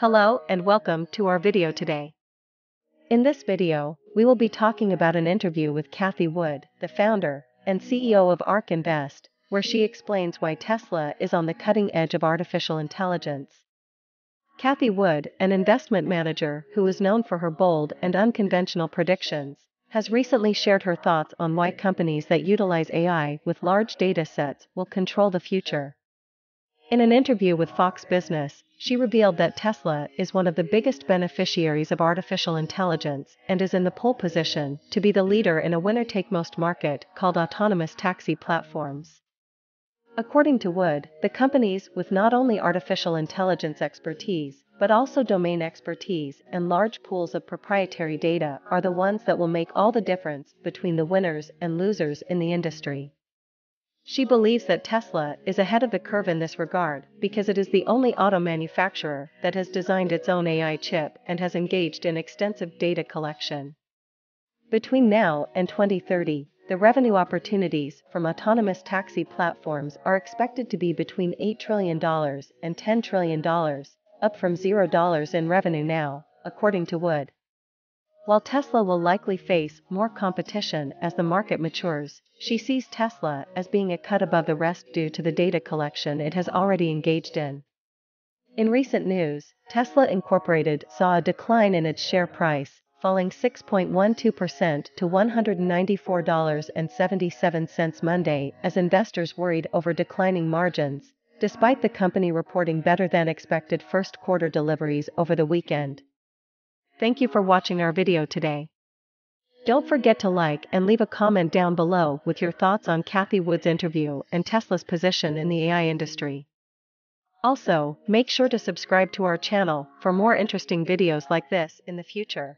Hello and welcome to our video today. In this video, we will be talking about an interview with Cathie Wood, the founder and CEO of ARK Invest, where she explains why Tesla is on the cutting edge of artificial intelligence. Cathie Wood, an investment manager who is known for her bold and unconventional predictions, has recently shared her thoughts on why companies that utilize AI with large data sets will control the future. In an interview with Fox Business, she revealed that Tesla is one of the biggest beneficiaries of artificial intelligence and is in the pole position to be the leader in a winner-take-most market called autonomous taxi platforms. According to Wood, the companies with not only artificial intelligence expertise, but also domain expertise and large pools of proprietary data are the ones that will make all the difference between the winners and losers in the industry. She believes that Tesla is ahead of the curve in this regard because it is the only auto manufacturer that has designed its own AI chip and has engaged in extensive data collection. Between now and 2030, the revenue opportunities from autonomous taxi platforms are expected to be between $8 trillion and $10 trillion, up from $0 in revenue now, according to Wood. While Tesla will likely face more competition as the market matures, she sees Tesla as being a cut above the rest due to the data collection it has already engaged in. In recent news, Tesla Incorporated saw a decline in its share price, falling 6.12% to $194.77 Monday as investors worried over declining margins, despite the company reporting better than expected first quarter deliveries over the weekend. Thank you for watching our video today. Don't forget to like and leave a comment down below with your thoughts on Cathie Wood's interview and Tesla's position in the AI industry. Also, make sure to subscribe to our channel for more interesting videos like this in the future.